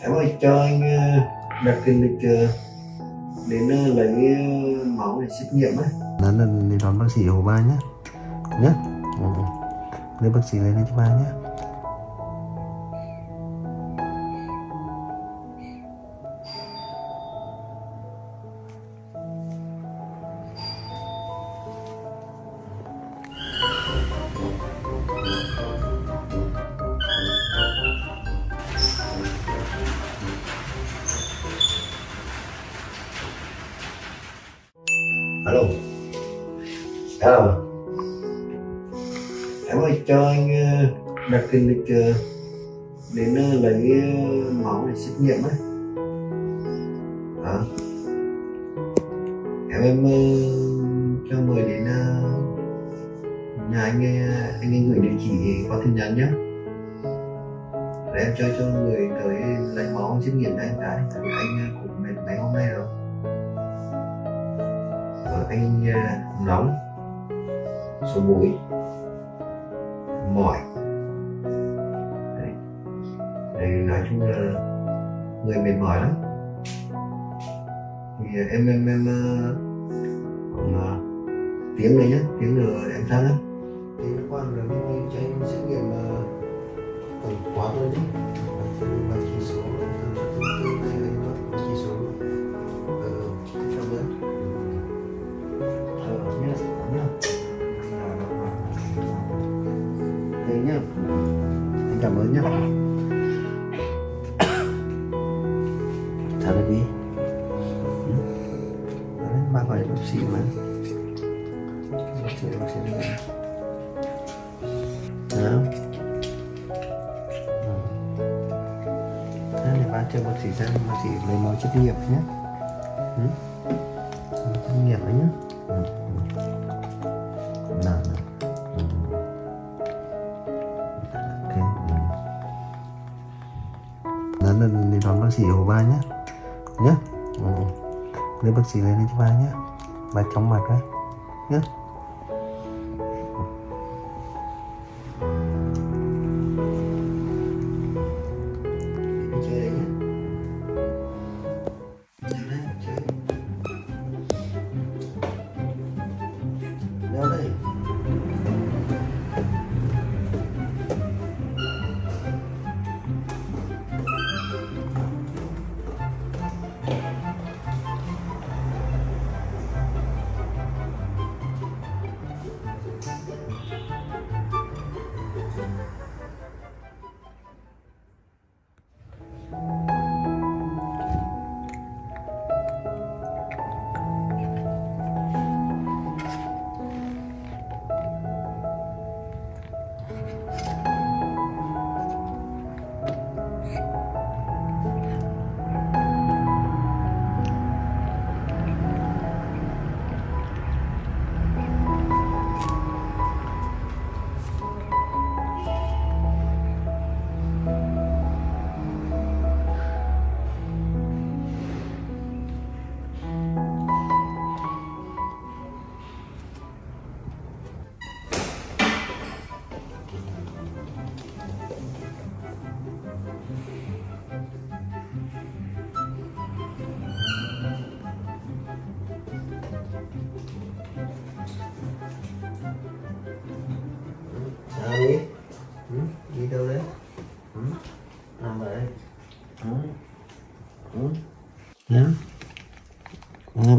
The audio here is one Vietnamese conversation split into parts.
em ơi, cho anh ờ, đặt tiền lịch ờ, đến ờ, lấy máu để xét nghiệm ấy đó là đi đón bác sĩ hồ ba nhé nhé ừ. đưa bác sĩ lên đây cho ba nhé alo. Alo em ơi cho anh ờ, đặt tiền lịch ờ, đến ờ, lấy máu để xét nghiệm ấy. Hả em em cho mời đến nhà anh ờ, anh ấy gửi địa chỉ qua tin nhắn nhé. Để em cho cho người tới lấy máu xét nghiệm cho anh cái tại vì anh cũng mệt mấy hôm nay rồi anh à, nóng. Sổ mũi mỏi. Đấy. Đấy, nói chung là người mệt mỏi lắm. Thì à, em em em còn khoảng tiếng này nhá tiếng nữa em sang á thì qua là đi đi cho anh xét nghiệm tổng quát thôi chứ cảm ơn nhá. Chào đi. Ừ. Ba gọi bác sĩ mà. Bác sĩ bác sĩ đây. Đó. Thế để ba cho bác sĩ ra, bác sĩ lấy máu xét nghiệm nhé. Ừ. Đó là đi đón bác sĩ hồ ba nhé. Nhé. Ừ. Đưa bác sĩ lên cho ba nhé. Ba chóng mặt đấy. Nhé.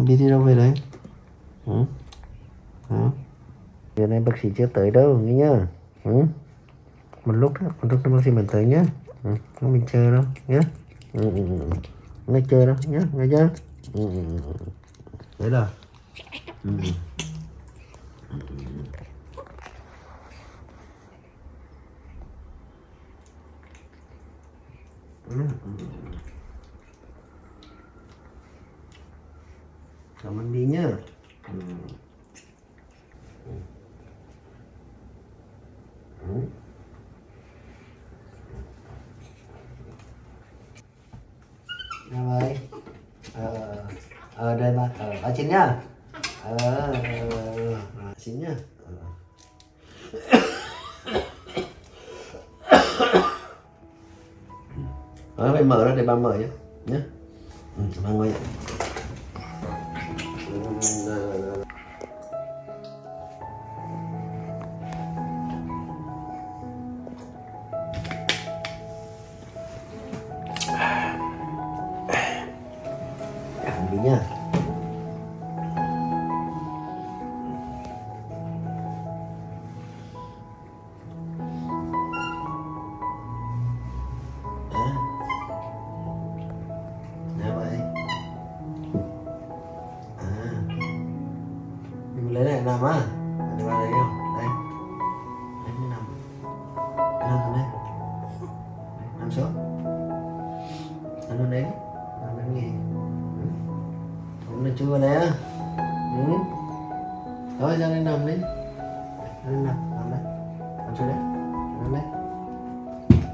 Đi đi đâu về đấy? Ừ? Hả? Giờ này bác sĩ chưa tới đâu, nghe nhá. Ừ? Một lúc đó, một lúc đó bác sĩ mình tới nhá. Ừ? Mình chờ đâu, nhá. Ừ. ừ, ừ. Ngay chờ đâu, nhá, nghe chưa? Ừ. ừ đấy là. Ừ. Ừ. Cảm ơn đi nhá. Ừ. Ừ. Đâu? Ờ, ờ đây mà, ờ, ba chín nhá. Ờ, ờ chín nhá. Ờ. ờ Phải mở ra để ba mở nhá nhá ừ, ba ngồi vậy Nằm.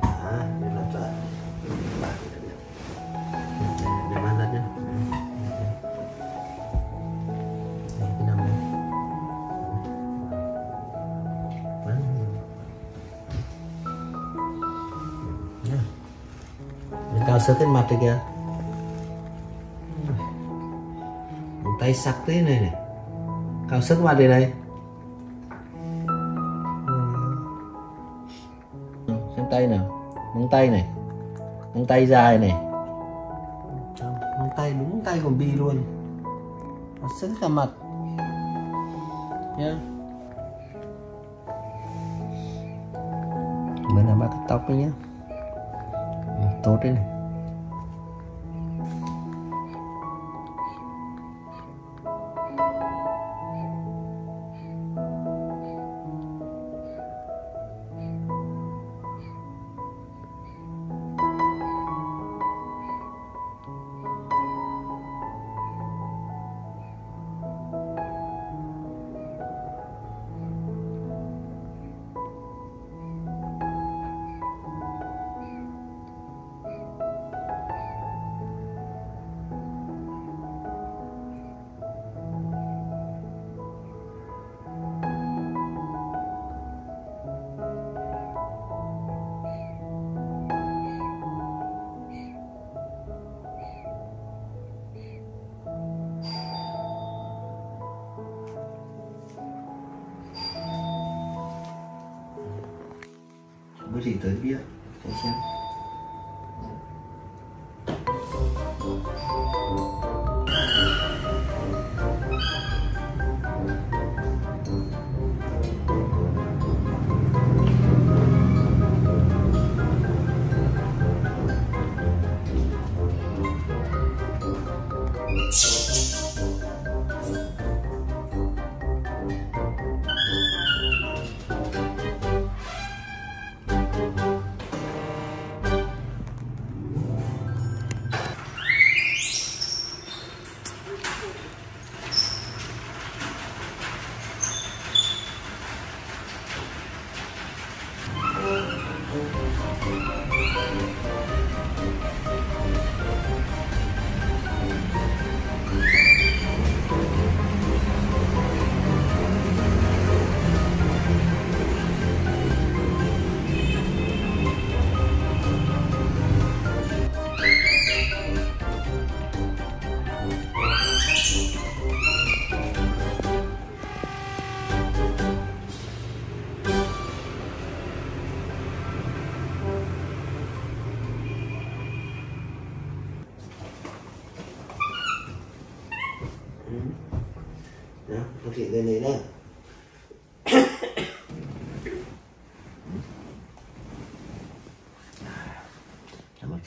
À, để làm sao? để mang lên nhé nằm Đấy. Nhá. Cao sớt cái mặt rồi kìa Một tay sắc thế này này Cao sức mặt đây này tay nào? Móng tay này. Móng tay dài này. Móng tay đúng tay của Bi luôn. Nó sứt cả mặt. Nhá. Mới là bác cái tóc đấy nhá. Tốt đấy này. Có gì tới biết Để xem.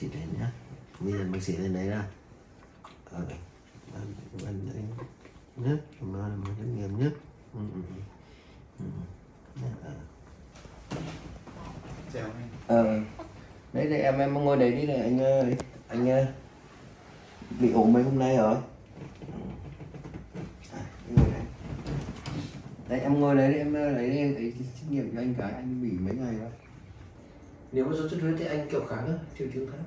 Sĩ lên nhá. Bây giờ bác sĩ lên đấy đó. Ờ bên đấy Nhất Mà là một cái nghiệm nhất. Ừ ừ ừ. Ừ. Nhất, ờ. Ờ Đấy đây em em ngồi đấy đi này anh ơi Anh ơi Bị ốm mấy hôm nay rồi À, đây. Em ngồi đấy em lấy xét nghiệm cho anh cái anh bị mấy ngày rồi Nếu có sốt xuất huyết thì anh kiểu kháng á, triệu chứng khác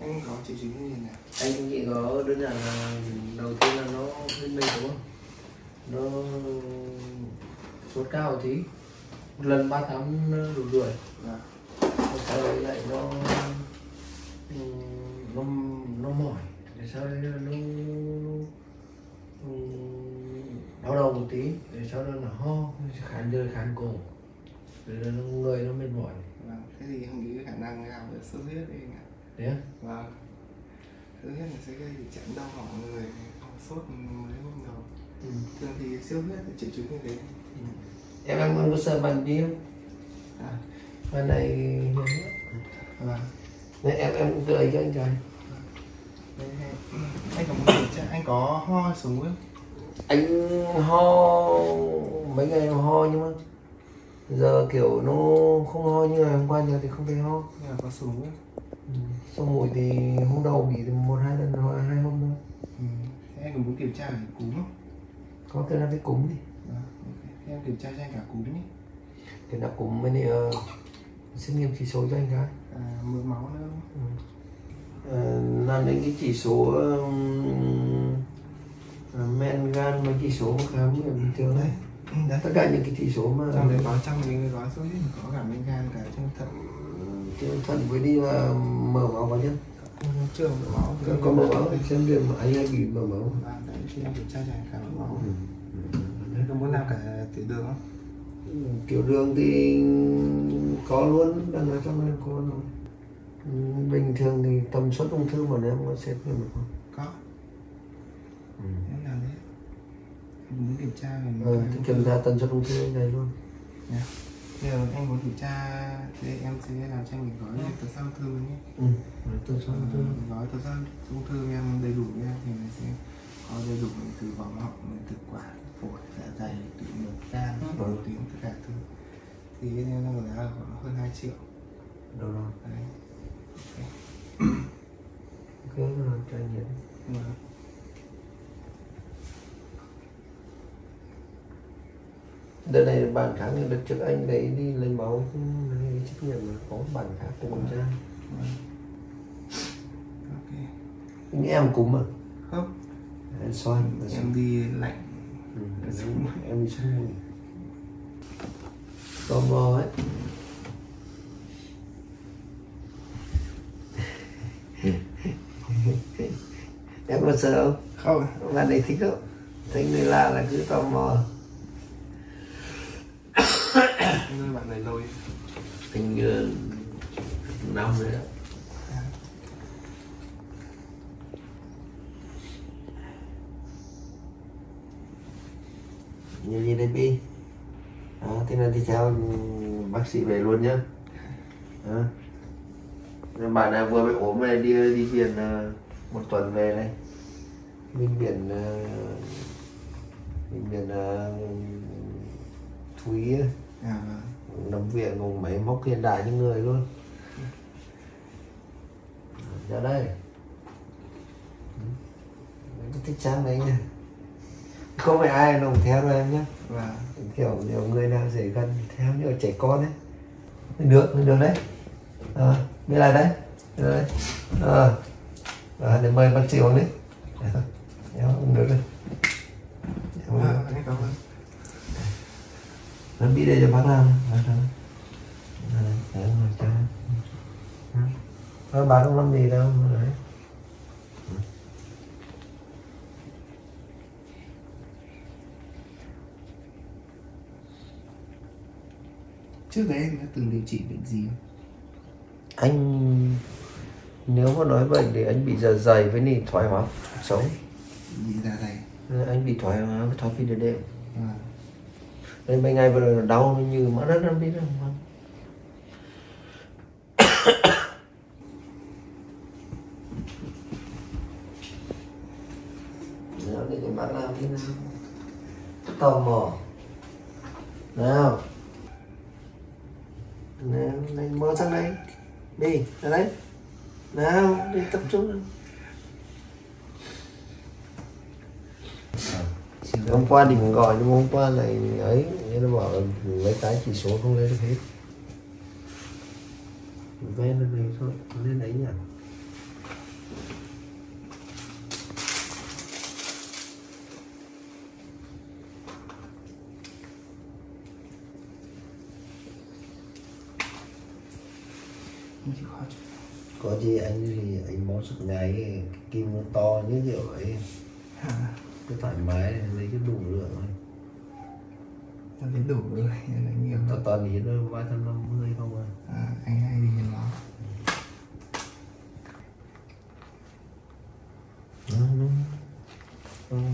anh có triệu chứng gì nào? Anh chỉ có đơn giản là đầu tiên là nó hơi mệt đúng không? Nó sốt cao một tí. Một lần 3 tháng đủ đuổi Dạ. sau đấy lại nó nó nó mỏi. Để sau đấy nó, nó, đau đầu một tí. Để sau đó là ho khán rơi khán cổ. Rồi nó người nó mệt mỏi. thế thì không nghĩ khả năng nào về sốt huyết đấy anh ạ. Đấy á? vâng. Sốt huyết là sẽ gây tình trạng đau mỏi người sốt mấy hôm đầu. Ừ. thường thì siêu huyết thì triệu chứng như thế. Em em có sợ bàn đi không? À. Bàn này nhiều nhất. Vâng. Em em cứ lấy cho anh trai anh. Có muốn anh có ho xuống không? Anh ho mấy ngày ho nhưng mà giờ kiểu nó không ho như ngày hôm qua giờ thì không thấy ho. Mà có xuống không ừ. xong rồi thì hôm đầu bị thì một hai lần hoặc hai hôm thôi. Ừ. thế anh có muốn kiểm tra cả cúm không? Có cái là cái cúm đi. Vâng ok. Thế em kiểm tra cho anh cả cúm nhé cái là cúm với lại uh, xét nghiệm chỉ số cho anh cái. À, mỡ máu nữa không? Ờ, làm đến cái chỉ số um, ờ, men gan và chỉ số khám nghiệm bình thường đấy đấy tất cả những cái chỉ số mà trong đấy có trong cái gói sốt huyết có cả men gan cả trong thận. Cái thận với đi là mở máu vào chứ chưa mỡ máu có, có mở máu. thì xem mà anh ấy bị mở máu. Vâng đấy em kiểm tra cho anh cả mỡ máu đấy có muốn làm cả tiểu đường không? Tiểu đường thì có luôn đang ở trong này có Ừ, bình thường thì tầm suất ung thư mà em có xét nghiệm được không có em làm đấy em muốn kiểm tra ừ, thì kiểm tra tần suất ung thư này luôn. Nhá. Bây giờ anh muốn kiểm tra thì em sẽ làm cho anh gói tờ sao ung thư nhé. Ừ. tần suất ung thư. Gói tờ sao ung thư em đầy đủ nha. Thì mình sẽ có đầy đủ từ vòng họng thực quản phổi dạ dày tụy ngực gan Ừ. tuyến tất cả thứ. Thì em đang giá khoảng hơn 2 triệu. Đâu rồi đấy ok rồi trải nghiệm Vâng. Đợt này bạn khác như đợt trước anh đấy đi lấy máu lấy xét nghiệm mà có cùng kiểm tra Vâng. ok. Nhưng em cúm mà. Không. Em soi em đi lạnh. Ừ, em, em đi xuống mùi tò mò ấy. Em có sợ không? Không. Bạn này thích không? Thích người lạ là cứ tò mò bạn này lâu tình như năm rồi đó. Như gì đây bi à, thế là đi theo bác sĩ về luôn nhá. À. Bạn này vừa bị ốm này đi đi viện à, một tuần về đây. Bệnh viện à, bệnh viện à, thú y á à. Vâng viện cùng máy móc hiện đại như người luôn. Ra đây. Mấy cái thích trang đấy nha không phải ai đồng theo đâu em nhé và kiểu nhiều người nào dễ gần theo như trẻ con ấy. Được được đấy. À, bên lại đấy. Bên đây à, à, để mời bác sĩ uống đi. Đéo, không được đây Đéo, à, anh cảm ơn nó đi đây cho bác làm. Bác làm. Đấy, để ngồi cho. Ờ, bà không làm gì đâu đấy. Trước đấy anh đã từng điều trị bệnh gì không? anh nếu mà nói vậy thì anh bị dạ dày với nỉ thoái hóa cuộc sống. Bị dạ dày. Anh bị thoái hóa với thoái phi đệm đệm. À, nên mấy ngày vừa rồi nó đau nó như mà rất lắm biết không không Nào, để cho bạn làm thế nào? Tò mò. Nào. Nào này mơ sang đây. Đi ra đấy nào đi tập trung nào hôm qua định gọi nhưng hôm qua này ấy nó bảo là mấy cái chỉ số không lên được hết. Ven lên này thôi lên đấy nhỉ? Có gì anh thì anh sức ngày cái kim nó to như kiểu vậy à, cứ thoải mái lấy cái đủ lượng thôi. Nó thấy đủ rồi là nhiều to to thì nó ba trăm năm mươi không à. À, anh hay đi hiến máu Đó, nó- nó-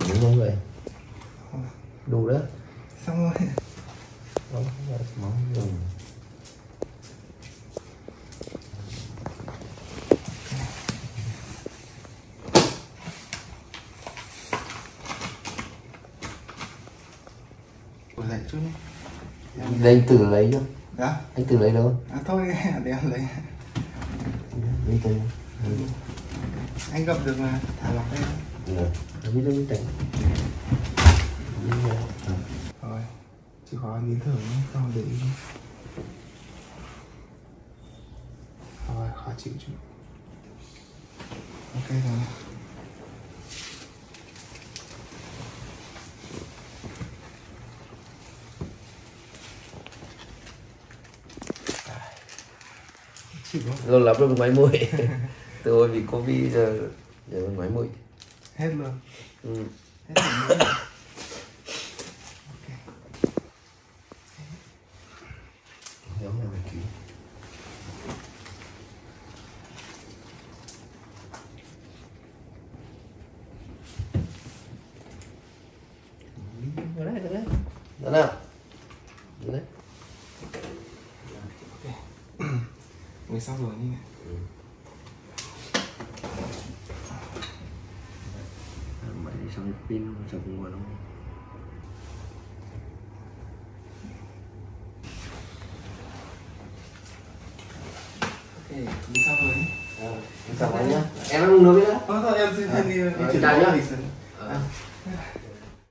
đúng không vậy đủ đó xong rồi không phải món dùng Ủa lại chút đi. Đây anh tự lấy chứ đó anh tự lấy đâu? À, thôi để em lấy. Đi từ anh gặp được mà thả lọc đây. Được đi đâu đi tỉnh đi đâu rồi chịu khó biến thử nhé không để ý. Rồi khó chịu chút. Ok rồi lâu lắm rồi máy mũi từ hồi bị covid giờ giờ máy mũi hết luôn. Ừ. hết rồi nữa. giống như mình kỹ Vào đây, vào đây. Đó nào. Vào đây. Mới xong rồi nhỉ Mày đi xong pin chụp nguồn không? ok mới xong rồi nhé Cảm ơn nhá. Em ăn đi đã. Ờ, thôi em xin em đi đi À, chuyển chào nhá. đi. À. À,